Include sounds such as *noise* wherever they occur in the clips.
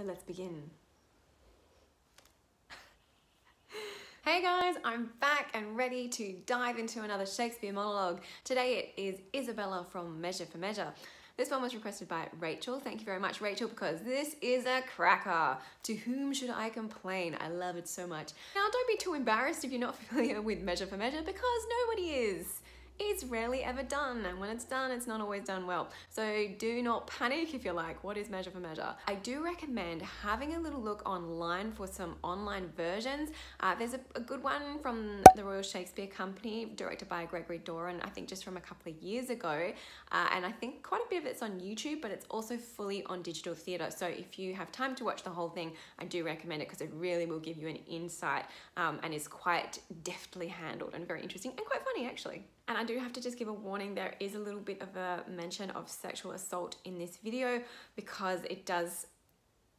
So let's begin. *laughs* Hey guys, I'm back and ready to dive into another Shakespeare monologue. Today it is Isabella from Measure for Measure. This one was requested by Rachel. Thank you very much, Rachel, because this is a cracker. To whom should I complain? I love it so much. Now, don't be too embarrassed if you're not *laughs* familiar with Measure for Measure because nobody is is rarely ever done and when it's done it's not always done well. So do not panic if you're like what is measure for measure? I do recommend having a little look online for some online versions. Uh, there's a, a, good one from the royal shakespeare company directed by gregory doran i think just from a couple of years ago. Uh, and i think quite a bit of it's on youtube but it's also fully on digital theatre. So if you have time to watch the whole thing i do recommend it because it really will give you an insight um, and is quite deftly handled and very interesting and quite funny actually and I do have to just give a warning, there is a little bit of a mention of sexual assault in this video because it does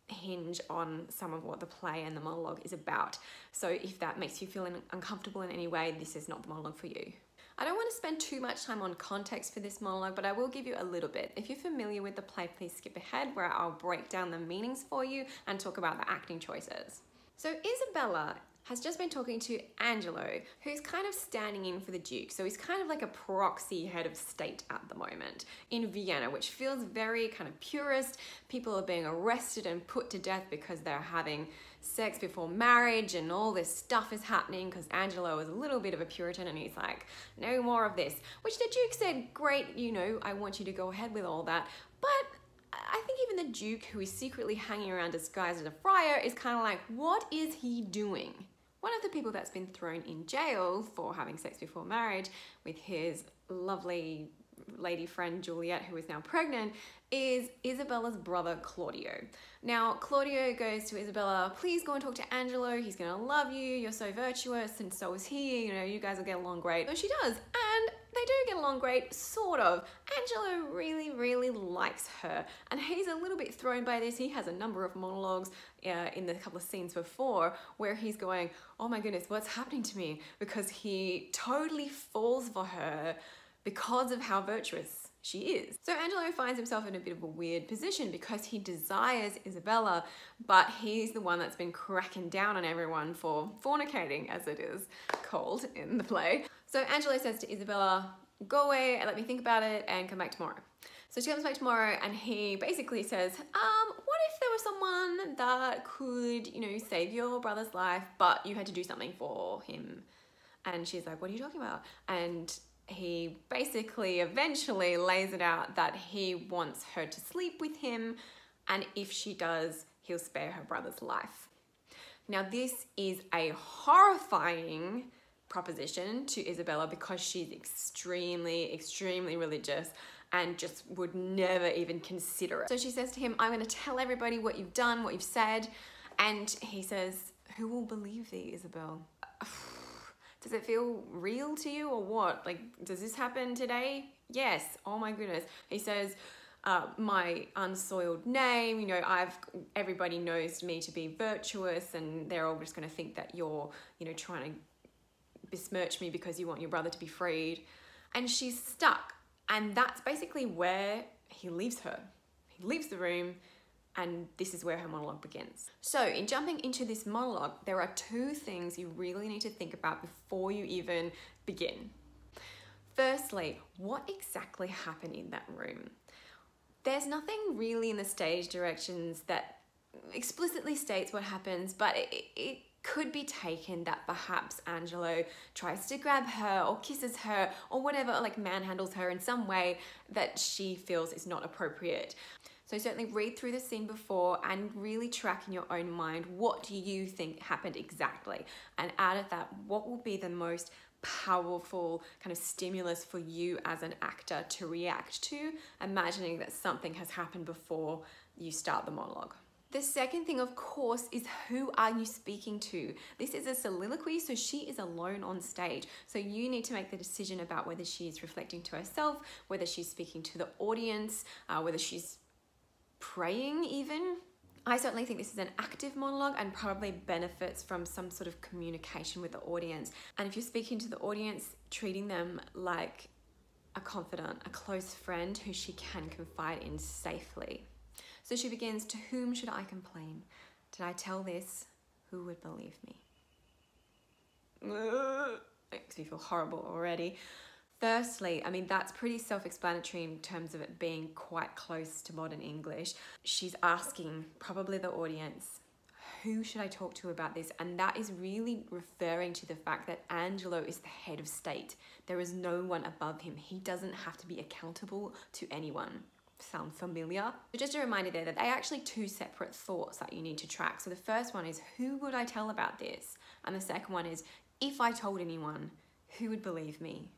hinge on some of what the play and the monologue is about. So if that makes you feel uncomfortable in any way, this is not the monologue for you. I don't want to spend too much time on context for this monologue, but I will give you a little bit. If you're familiar with the play, please skip ahead where I'll break down the meanings for you and talk about the acting choices. So Isabella has just been talking to Angelo, who's kind of standing in for the Duke. So he's kind of like a proxy head of state at the moment in Vienna, which feels very kind of purist. People are being arrested and put to death because they're having sex before marriage and all this stuff is happening because Angelo is a little bit of a Puritan and he's like, no more of this. Which the Duke said, great, you know, I want you to go ahead with all that. But I think even the Duke, who is secretly hanging around disguised as a friar, is kind of like, what is he doing? One of the people that's been thrown in jail for having sex before marriage with his lovely lady friend Juliet, who is now pregnant, is Isabella's brother Claudio. Now, Claudio goes to Isabella, please go and talk to Angelo, he's gonna love you, you're so virtuous, and so is he, you know, you guys will get along great. So she does, and they do get along great, sort of. Angelo really, really likes her, and he's a little bit thrown by this. He has a number of monologues uh, in the couple of scenes before where he's going, oh my goodness, what's happening to me? Because he totally falls for her because of how virtuous she is. So Angelo finds himself in a bit of a weird position because he desires Isabella, but he's the one that's been cracking down on everyone for fornicating, as it is called in the play. So Angelo says to Isabella, go away and let me think about it and come back tomorrow. So she comes back tomorrow and he basically says, um, what if there was someone that could, you know, save your brother's life, but you had to do something for him? And she's like, what are you talking about? And he basically eventually lays it out that he wants her to sleep with him, and if she does, he'll spare her brother's life. Now, this is a horrifying proposition to Isabella because she's extremely, extremely religious and just would never even consider it. So she says to him, I'm going to tell everybody what you've done, what you've said. And he says, Who will believe thee, Isabel? *sighs* does it feel real to you or what? Like, does this happen today? Yes. Oh my goodness. He says, uh, my unsoiled name, you know, I've, everybody knows me to be virtuous and they're all just going to think that you're, you know, trying to besmirch me because you want your brother to be freed. And she's stuck. And that's basically where he leaves her. He leaves the room and this is where her monologue begins. So, in jumping into this monologue, there are two things you really need to think about before you even begin. Firstly, what exactly happened in that room? There's nothing really in the stage directions that explicitly states what happens, but it, it could be taken that perhaps Angelo tries to grab her or kisses her or whatever, like manhandles her in some way that she feels is not appropriate. So certainly read through the scene before and really track in your own mind what do you think happened exactly. And out of that, what will be the most powerful kind of stimulus for you as an actor to react to, imagining that something has happened before you start the monologue. The second thing, of course, is who are you speaking to? This is a soliloquy, so she is alone on stage. So you need to make the decision about whether she is reflecting to herself, whether she's speaking to the audience, uh, whether she's praying even. I certainly think this is an active monologue and probably benefits from some sort of communication with the audience. And if you're speaking to the audience, treating them like a confidant, a close friend who she can confide in safely. So she begins, To whom should I complain? Did I tell this? Who would believe me? Makes me feel horrible already. Firstly, I mean, that's pretty self explanatory in terms of it being quite close to modern English. She's asking probably the audience, who should I talk to about this? And that is really referring to the fact that Angelo is the head of state. There is no one above him. He doesn't have to be accountable to anyone. Sound familiar? So just a reminder there that they are actually two separate thoughts that you need to track. So the first one is, who would I tell about this? And the second one is, if I told anyone, who would believe me?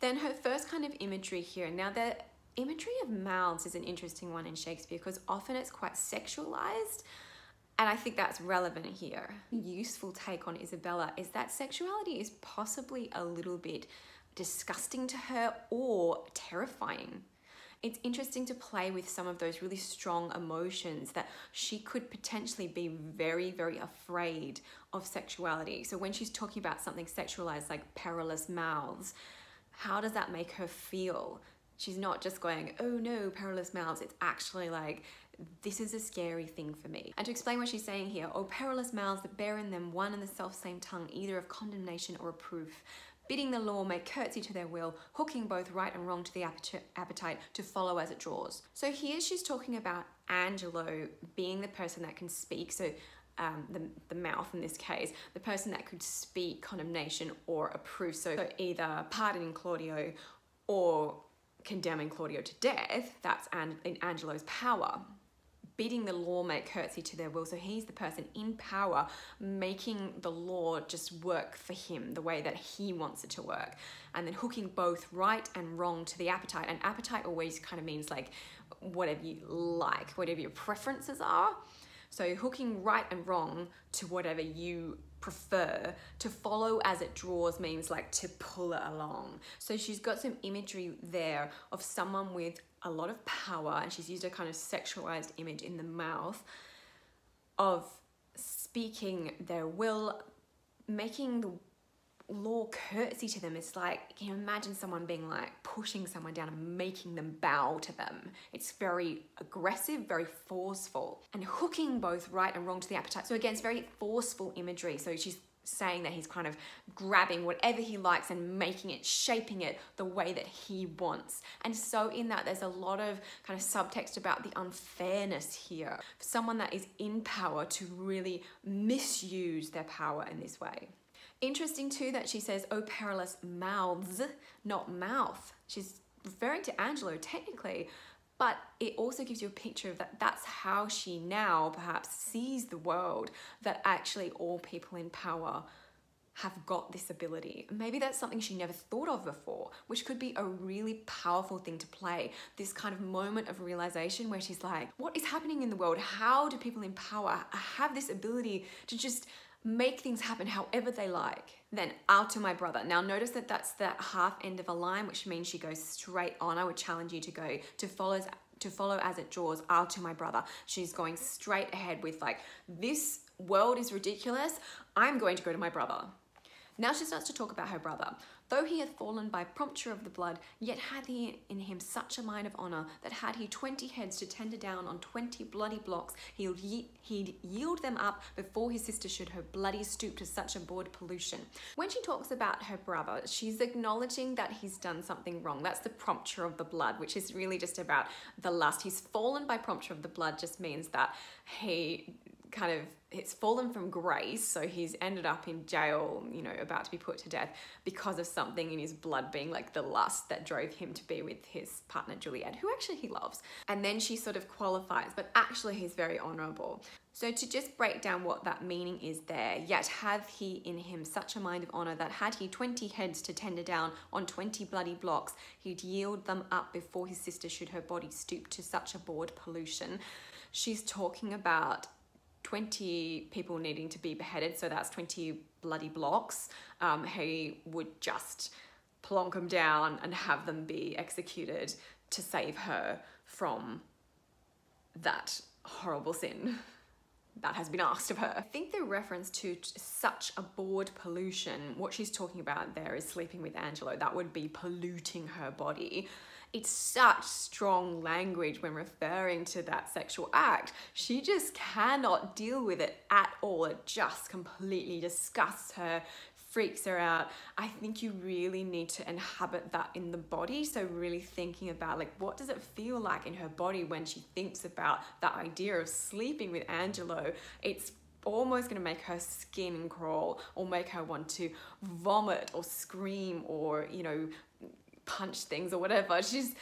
Then her first kind of imagery here. Now the imagery of mouths is an interesting one in Shakespeare because often it's quite sexualized. And I think that's relevant here. Useful take on Isabella is that sexuality is possibly a little bit disgusting to her or terrifying. It's interesting to play with some of those really strong emotions that she could potentially be very, very afraid of sexuality. So when she's talking about something sexualized like perilous mouths, how does that make her feel? She's not just going, oh no, perilous mouths. It's actually like, this is a scary thing for me. And to explain what she's saying here, oh, perilous mouths that bear in them one and the self same tongue, either of condemnation or reproof, bidding the law make curtsy to their will, hooking both right and wrong to the appetite to follow as it draws. So here she's talking about Angelo being the person that can speak. So um, the, the mouth in this case, the person that could speak condemnation or approve. So, so either pardoning Claudio or condemning Claudio to death, that's in Angelo's power. Bidding the law make curtsy to their will. So he's the person in power making the law just work for him the way that he wants it to work. And then hooking both right and wrong to the appetite. And appetite always kind of means like whatever you like, whatever your preferences are. So hooking right and wrong to whatever you prefer to follow as it draws means like to pull it along. So she's got some imagery there of someone with a lot of power and she's used a kind of sexualized image in the mouth of speaking their will, making the law curtsy to them. It's like, can you imagine someone being like pushing someone down and making them bow to them? It's very aggressive, very forceful, and hooking both right and wrong to the appetite. So, again, it's very forceful imagery. So, she's saying that he's kind of grabbing whatever he likes and making it, shaping it the way that he wants. And so, in that, there's a lot of kind of subtext about the unfairness here. For someone that is in power to really misuse their power in this way. Interesting too that she says, oh, perilous mouths, not mouth. She's referring to Angelo technically, but it also gives you a picture of that that's how she now perhaps sees the world, that actually all people in power have got this ability. Maybe that's something she never thought of before, which could be a really powerful thing to play. This kind of moment of realization where she's like, what is happening in the world? How do people in power have this ability to just make things happen however they like. Then out to my brother. Now notice that that's the half end of a line, which means she goes straight on. I would challenge you to go to follow to follow as it draws out to my brother. She's going straight ahead with like, this world is ridiculous. I'm going to go to my brother. Now she starts to talk about her brother. Though he hath fallen by prompture of the blood, yet hath he in him such a mind of honour that had he twenty heads to tender down on twenty bloody blocks, he'd, ye- he'd yield them up before his sister should her bloody stoop to such a bored pollution. When she talks about her brother, she's acknowledging that he's done something wrong. That's the prompture of the blood, which is really just about the lust. He's fallen by prompture of the blood just means that he kind of it's fallen from grace so he's ended up in jail you know about to be put to death because of something in his blood being like the lust that drove him to be with his partner juliet who actually he loves. And then she sort of qualifies but actually he's very honorable. So to just break down what that meaning is there yet hath he in him such a mind of honor that had he 20 heads to tender down on 20 bloody blocks he'd yield them up before his sister should her body stoop to such a bored pollution. She's talking about 20 people needing to be beheaded, so that's 20 bloody blocks, um, he would just plonk them down and have them be executed to save her from that horrible sin that has been asked of her. I think the reference to such a bored pollution, what she's talking about there is sleeping with Angelo. That would be polluting her body it's such strong language when referring to that sexual act. She just cannot deal with it at all. It just completely disgusts her, freaks her out. I think you really need to inhabit that in the body. So really thinking about like what does it feel like in her body when she thinks about that idea of sleeping with Angelo. It's almost going to make her skin crawl or make her want to vomit or scream or you know punch things or whatever. She's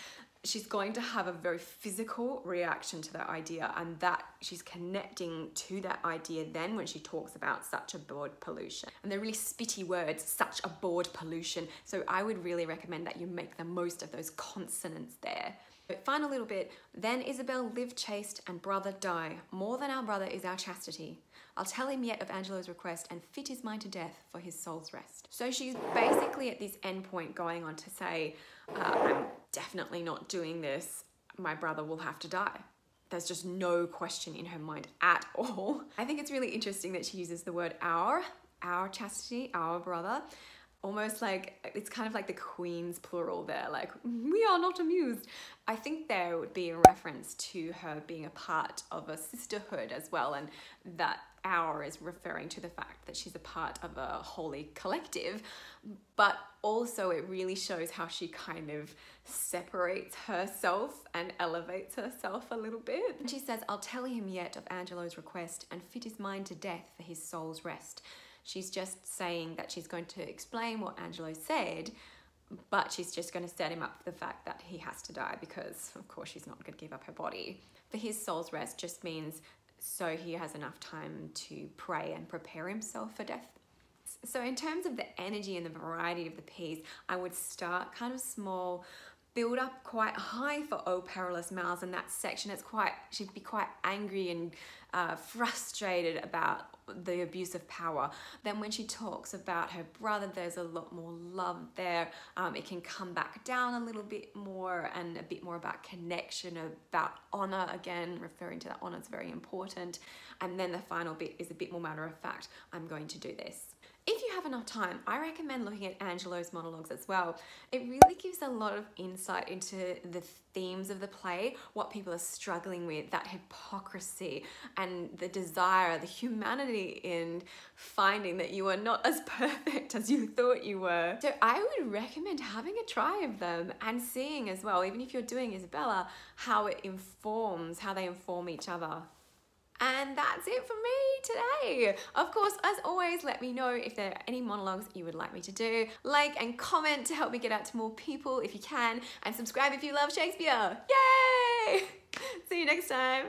she's going to have a very physical reaction to that idea and that she's connecting to that idea then when she talks about such a board pollution. And they're really spitty words such a board pollution. So i would really recommend that you make the most of those consonants there. But final little bit then isabel lived chaste and brother die. More than our brother is our chastity I'll tell him yet of Angelo's request and fit his mind to death for his soul's rest. So she's basically at this end point going on to say, uh, I'm definitely not doing this. My brother will have to die. There's just no question in her mind at *laughs* all. I think it's really interesting that she uses the word our, our chastity, our brother, almost like it's kind of like the queen's plural there like we are not amused i think there would be a reference to her being a part of a sisterhood as well and that our is referring to the fact that she's a part of a holy collective but also it really shows how she kind of separates herself and elevates herself a little bit and she says i'll tell him yet of angelo's request and fit his mind to death for his soul's rest She's just saying that she's going to explain what Angelo said, but she's just going to set him up for the fact that he has to die because, of course, she's not going to give up her body. For his soul's rest just means so he has enough time to pray and prepare himself for death. So, in terms of the energy and the variety of the piece, I would start kind of small, build up quite high for O Perilous Mouse in that section. It's quite, she'd be quite angry and uh, frustrated about the abuse of power. Then when she talks about her brother, there's a lot more love there. Um, it can come back down a little bit more and a bit more about connection, about honor again, referring to that honor is very important. And then the final bit is a bit more matter of fact, I'm going to do this. If you have enough time, I recommend looking at Angelo's monologues as well. It really gives a lot of insight into the themes of the play, what people are struggling with, that hypocrisy and the desire, the humanity in finding that you are not as *laughs* perfect as you thought you were. So I would recommend having a try of them and seeing as well, even if you're doing Isabella, how it informs, how they inform each other. And that's it for me today. Of course, as always, let me know if there are any monologues you would like me to do. Like and comment to help me get out to more people if you can. And subscribe if you love Shakespeare. Yay! *laughs* See you next time.